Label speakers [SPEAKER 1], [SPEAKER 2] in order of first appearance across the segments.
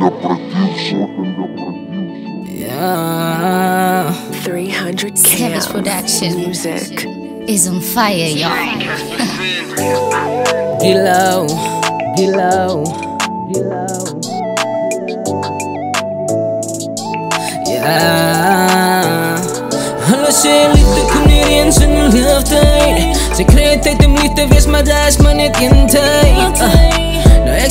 [SPEAKER 1] Wakanda producer.
[SPEAKER 2] Yeah.
[SPEAKER 3] 300
[SPEAKER 4] Savage Production.
[SPEAKER 3] Music.
[SPEAKER 4] is on fire, y'all.
[SPEAKER 2] Get low, get low, get low. Ja. Hulle sê liefde kom nie eens in 'n leeftyd. Sy kry tyd om lief te wees, maar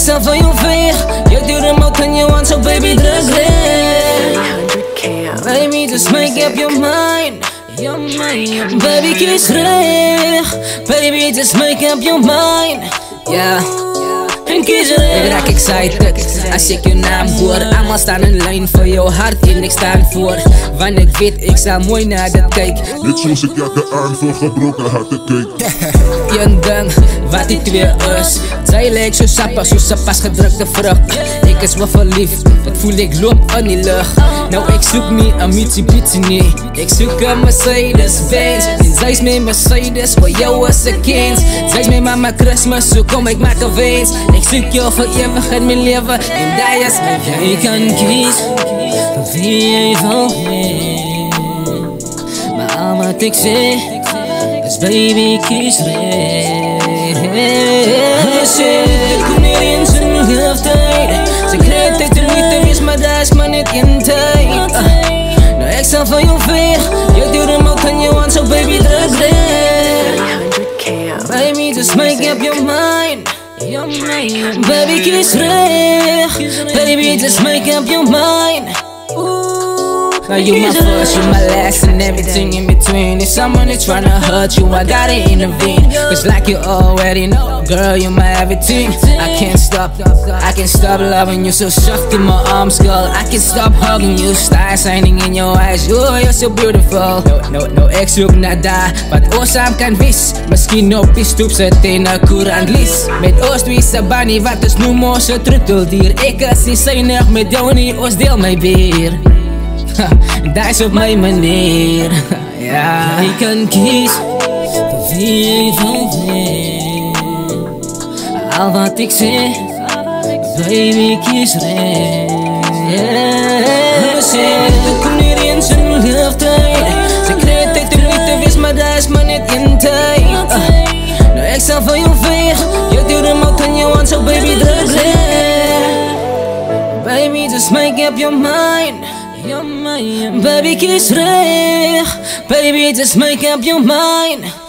[SPEAKER 2] daar is maar net een tyd. Nou ek sal van jou veeg, jou duur hem out aan jou aan, so baby druk weg.
[SPEAKER 3] 300 Cam.
[SPEAKER 2] Baby, just make up your mind. Your mind. Baby, kies reg. Baby, just make up your mind. Yeah. En kies reg. Ik raak excited als ik je naam hoor. Allemaal staan in lijn voor jouw hart en ik sta voor. Want ik weet, ik zal mooi naar dat kijk.
[SPEAKER 1] Net zoals ik elke aan voor gebroken harten keek.
[SPEAKER 2] Een ding wat die twee is. Zij lijkt zo sap als zo pas gedrukte vrucht. Ik is wel verliefd, dat voel ik loop in die lucht. Nou ik zoek niet een Mitsubishi nee. Ik zoek een Mercedes Benz. En zij is mijn Mercedes, voor jou is ik eens Zij is mijn mama Christmas, zo kom ik maak een wens. Ik zoek jou voor eeuwig in mijn leven. En daar is jij kan kiezen Voor wie jij wil Maar al wat ik zeg Cause baby kies recht Er er ah, zal van jou veeg Je duurt hem out aan jou aan, so baby
[SPEAKER 3] 300 Cam.
[SPEAKER 2] Baby, just make up your mind. Your mind. Baby, kiss recht. Baby, just make up your mind. Now you my first, you my last, and everything in between. If someone is tryna hurt you, I gotta intervene. It's like you already know, girl, you're my everything. I can't stop, I can't stop loving you. So soft in my arms, girl. I can't stop hugging you. Stars shining in your eyes, oh, you're so beautiful. No, no, no, ek zoek naar daar, wat oorzaam kan wees. Misschien op die stoep zit in een koerant lees. Met ons twee sa bunny, wat is noem ons een troeteldier. Ik is die zuinig met jou niet, ons deel my bier. Dat is op mijn manier. Ja, ik kan kiezen voor wie ik zijn. Al wat ik zeg, baby, kies recht. Zegt, kom niet eens in mijn leeftijd. Ze krijgt tijd om niet te wees, maar daar is maar net één tijd. Uh, nou, ik zal van jou veeg. Je duurt hem out aan jou aan, so baby, druk. Baby, just make up your mind. Baby, kiss. Baby, just make up your mind.